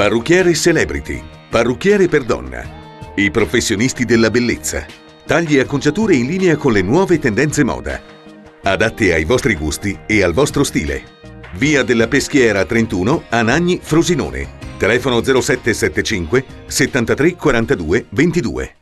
Parrucchiere Celebrity. Parrucchiere per donna. I professionisti della bellezza. Tagli e acconciature in linea con le nuove tendenze moda. Adatte ai vostri gusti e al vostro stile. Via della Peschiera 31 a Nagni, Frosinone. Telefono 0775 73 42 22.